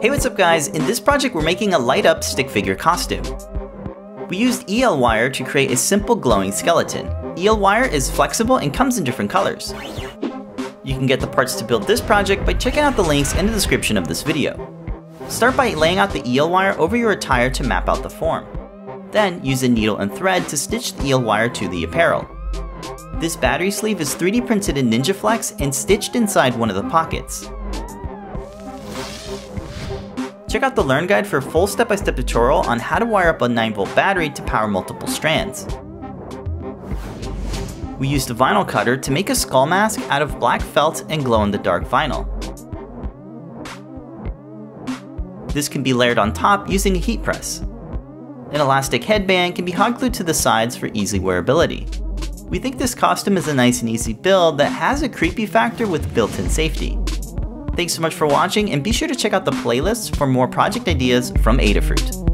Hey what's up guys, in this project we're making a light up stick figure costume. We used EL wire to create a simple glowing skeleton. EL wire is flexible and comes in different colors. You can get the parts to build this project by checking out the links in the description of this video. Start by laying out the EL wire over your attire to map out the form. Then use a needle and thread to stitch the EL wire to the apparel. This battery sleeve is 3D printed in NinjaFlex and stitched inside one of the pockets. Check out the Learn Guide for a full step-by-step -step tutorial on how to wire up a 9V battery to power multiple strands. We used a vinyl cutter to make a skull mask out of black felt and glow-in-the-dark vinyl. This can be layered on top using a heat press. An elastic headband can be hot glued to the sides for easy wearability. We think this costume is a nice and easy build that has a creepy factor with built-in safety. Thanks so much for watching and be sure to check out the playlists for more project ideas from Adafruit.